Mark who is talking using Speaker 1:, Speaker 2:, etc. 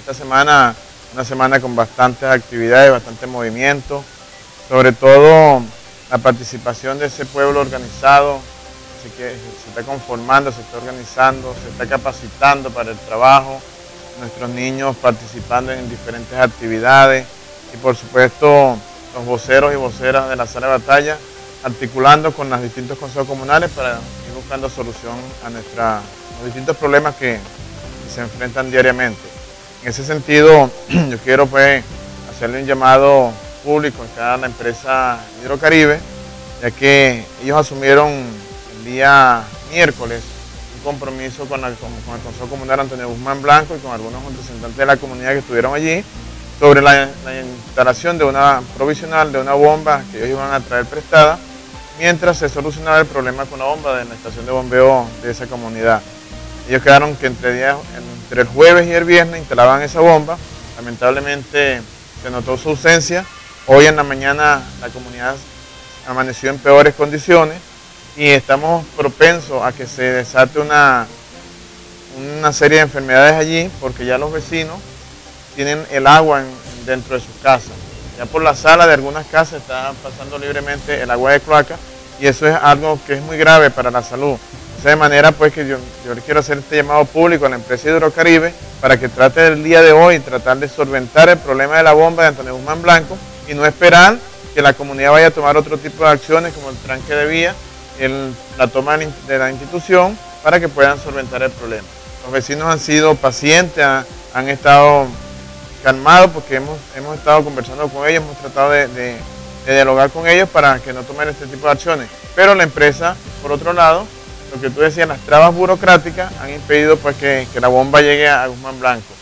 Speaker 1: Esta semana, una semana con bastantes actividades, bastante movimiento, sobre todo la participación de ese pueblo organizado, que se está conformando, se está organizando, se está capacitando para el trabajo, nuestros niños participando en diferentes actividades. Y por supuesto los voceros y voceras de la sala de batalla articulando con los distintos consejos comunales para ir buscando solución a nuestra, los distintos problemas que, se enfrentan diariamente. En ese sentido, yo quiero pues hacerle un llamado público a cada la empresa Hidrocaribe, ya que ellos asumieron el día miércoles un compromiso con, el Consejo Comunal Antonio Guzmán Blanco y con algunos representantes de la comunidad que estuvieron allí sobre la, la instalación de una provisional de una bomba que ellos iban a traer prestada mientras se solucionaba el problema con la bomba de la estación de bombeo de esa comunidad. Ellos quedaron que entre, entre el jueves y el viernes instalaban esa bomba. Lamentablemente se notó su ausencia. Hoy en la mañana la comunidad amaneció en peores condiciones y estamos propensos a que se desate una, una serie de enfermedades allí porque ya los vecinos tienen el agua dentro de sus casas. Ya por la sala de algunas casas está pasando libremente el agua de cloaca y eso es algo que es muy grave para la salud. De manera pues que yo, yo quiero hacer este llamado público a la empresa Hidrocaribe para que trate el día de hoy tratar de solventar el problema de la bomba de Antonio Guzmán Blanco y no esperar que la comunidad vaya a tomar otro tipo de acciones como el tranque de vía, la toma de la institución para que puedan solventar el problema. Los vecinos han sido pacientes, han estado calmados porque hemos, hemos estado conversando con ellos, hemos tratado de, dialogar con ellos para que no tomen este tipo de acciones. Pero la empresa, por otro lado, lo que tú decías, las trabas burocráticas han impedido pues, que, que la bomba llegue a Guzmán Blanco.